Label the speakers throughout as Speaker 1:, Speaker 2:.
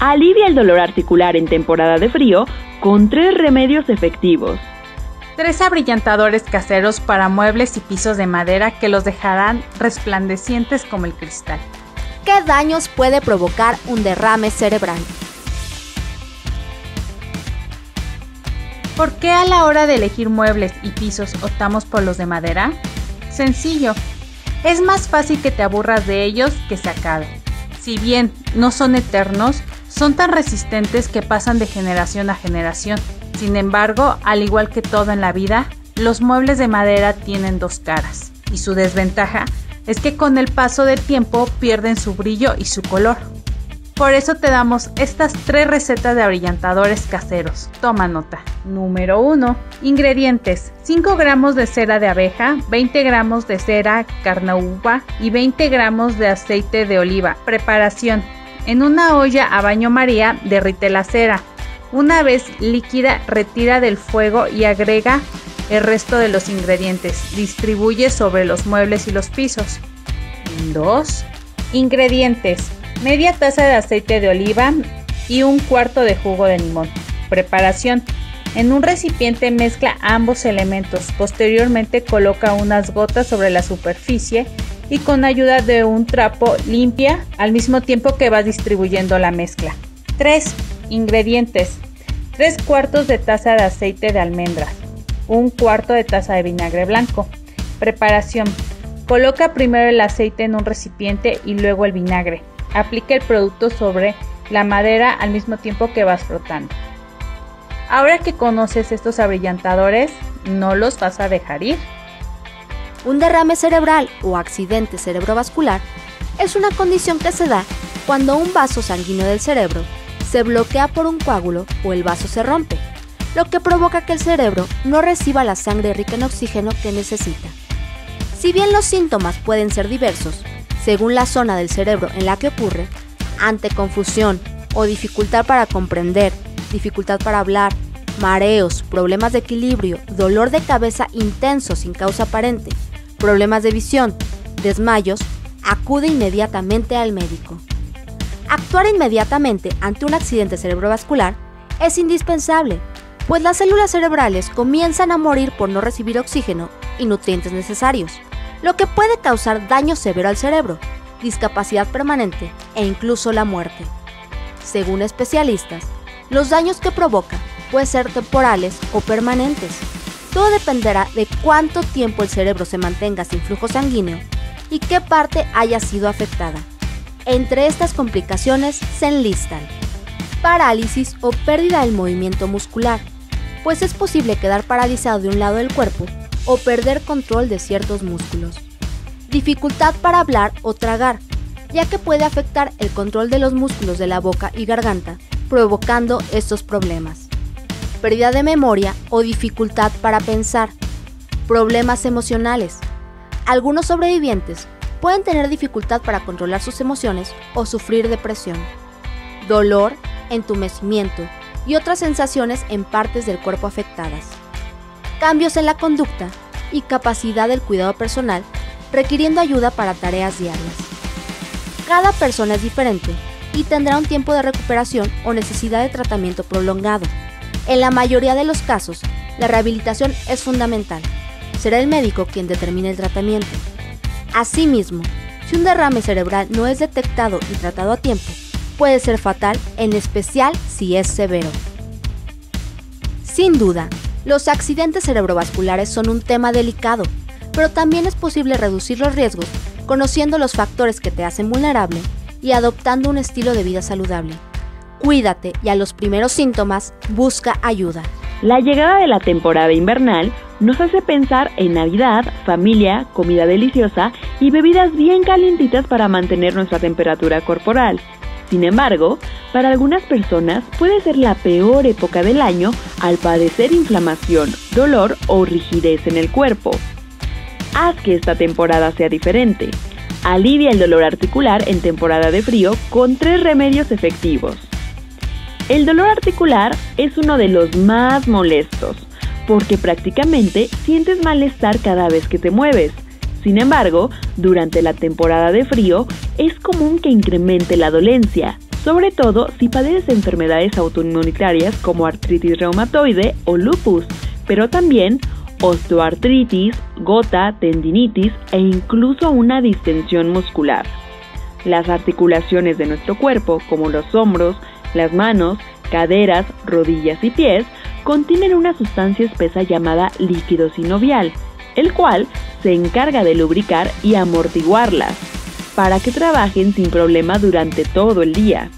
Speaker 1: Alivia el dolor articular en temporada de frío con tres remedios efectivos.
Speaker 2: Tres abrillantadores caseros para muebles y pisos de madera que los dejarán resplandecientes como el cristal.
Speaker 3: ¿Qué daños puede provocar un derrame cerebral?
Speaker 2: ¿Por qué a la hora de elegir muebles y pisos optamos por los de madera? Sencillo. Es más fácil que te aburras de ellos que se acaben. Si bien no son eternos, son tan resistentes que pasan de generación a generación. Sin embargo, al igual que todo en la vida, los muebles de madera tienen dos caras, y su desventaja es que con el paso del tiempo pierden su brillo y su color. Por eso te damos estas tres recetas de abrillantadores caseros. Toma nota. Número 1. Ingredientes. 5 gramos de cera de abeja, 20 gramos de cera carnauba y 20 gramos de aceite de oliva. Preparación. En una olla a baño maría derrite la cera. Una vez líquida retira del fuego y agrega el resto de los ingredientes. Distribuye sobre los muebles y los pisos. 2. Ingredientes media taza de aceite de oliva y un cuarto de jugo de limón. Preparación. En un recipiente mezcla ambos elementos. Posteriormente coloca unas gotas sobre la superficie y con ayuda de un trapo limpia al mismo tiempo que va distribuyendo la mezcla. 3. Ingredientes. 3 cuartos de taza de aceite de almendras. Un cuarto de taza de vinagre blanco. Preparación. Coloca primero el aceite en un recipiente y luego el vinagre. Aplica el producto sobre la madera al mismo tiempo que vas frotando. Ahora que conoces estos abrillantadores, no los vas a dejar ir.
Speaker 3: Un derrame cerebral o accidente cerebrovascular es una condición que se da cuando un vaso sanguíneo del cerebro se bloquea por un coágulo o el vaso se rompe, lo que provoca que el cerebro no reciba la sangre rica en oxígeno que necesita. Si bien los síntomas pueden ser diversos, según la zona del cerebro en la que ocurre, ante confusión o dificultad para comprender, dificultad para hablar, mareos, problemas de equilibrio, dolor de cabeza intenso sin causa aparente, problemas de visión, desmayos, acude inmediatamente al médico. Actuar inmediatamente ante un accidente cerebrovascular es indispensable, pues las células cerebrales comienzan a morir por no recibir oxígeno y nutrientes necesarios lo que puede causar daño severo al cerebro, discapacidad permanente e incluso la muerte. Según especialistas, los daños que provoca pueden ser temporales o permanentes. Todo dependerá de cuánto tiempo el cerebro se mantenga sin flujo sanguíneo y qué parte haya sido afectada. Entre estas complicaciones se enlistan parálisis o pérdida del movimiento muscular, pues es posible quedar paralizado de un lado del cuerpo o perder control de ciertos músculos. Dificultad para hablar o tragar, ya que puede afectar el control de los músculos de la boca y garganta, provocando estos problemas. Pérdida de memoria o dificultad para pensar. Problemas emocionales. Algunos sobrevivientes pueden tener dificultad para controlar sus emociones o sufrir depresión. Dolor, entumecimiento y otras sensaciones en partes del cuerpo afectadas cambios en la conducta y capacidad del cuidado personal, requiriendo ayuda para tareas diarias. Cada persona es diferente y tendrá un tiempo de recuperación o necesidad de tratamiento prolongado. En la mayoría de los casos, la rehabilitación es fundamental. Será el médico quien determine el tratamiento. Asimismo, si un derrame cerebral no es detectado y tratado a tiempo, puede ser fatal, en especial si es severo. Sin duda, los accidentes cerebrovasculares son un tema delicado, pero también es posible reducir los riesgos conociendo los factores que te hacen vulnerable y adoptando un estilo de vida saludable. Cuídate y a los primeros síntomas busca ayuda.
Speaker 1: La llegada de la temporada invernal nos hace pensar en Navidad, familia, comida deliciosa y bebidas bien calientitas para mantener nuestra temperatura corporal. Sin embargo, para algunas personas puede ser la peor época del año al padecer inflamación, dolor o rigidez en el cuerpo. Haz que esta temporada sea diferente. Alivia el dolor articular en temporada de frío con tres remedios efectivos. El dolor articular es uno de los más molestos, porque prácticamente sientes malestar cada vez que te mueves. Sin embargo, durante la temporada de frío es común que incremente la dolencia, sobre todo si padeces enfermedades autoinmunitarias como artritis reumatoide o lupus, pero también osteoartritis, gota, tendinitis e incluso una distensión muscular. Las articulaciones de nuestro cuerpo, como los hombros, las manos, caderas, rodillas y pies, contienen una sustancia espesa llamada líquido sinovial, el cual se encarga de lubricar y amortiguarlas, para que trabajen sin problema durante todo el día.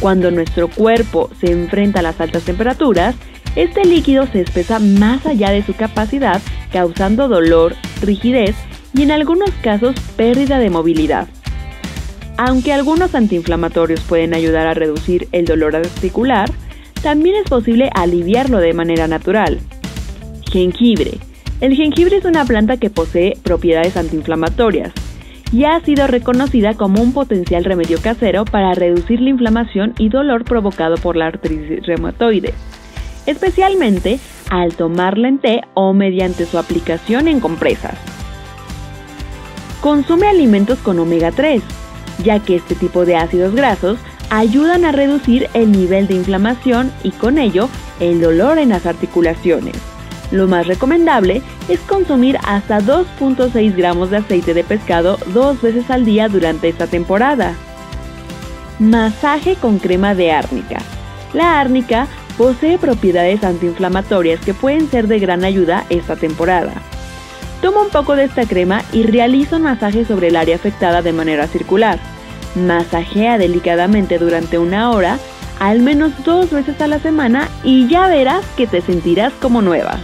Speaker 1: Cuando nuestro cuerpo se enfrenta a las altas temperaturas, este líquido se espesa más allá de su capacidad, causando dolor, rigidez y en algunos casos pérdida de movilidad. Aunque algunos antiinflamatorios pueden ayudar a reducir el dolor articular, también es posible aliviarlo de manera natural. Jengibre. El jengibre es una planta que posee propiedades antiinflamatorias y ha sido reconocida como un potencial remedio casero para reducir la inflamación y dolor provocado por la artritis reumatoide, especialmente al tomarla en té o mediante su aplicación en compresas. Consume alimentos con omega 3 ya que este tipo de ácidos grasos ayudan a reducir el nivel de inflamación y con ello el dolor en las articulaciones. Lo más recomendable es consumir hasta 2.6 gramos de aceite de pescado dos veces al día durante esta temporada. Masaje con crema de árnica. La árnica posee propiedades antiinflamatorias que pueden ser de gran ayuda esta temporada. Toma un poco de esta crema y realiza un masaje sobre el área afectada de manera circular. Masajea delicadamente durante una hora, al menos dos veces a la semana y ya verás que te sentirás como nueva.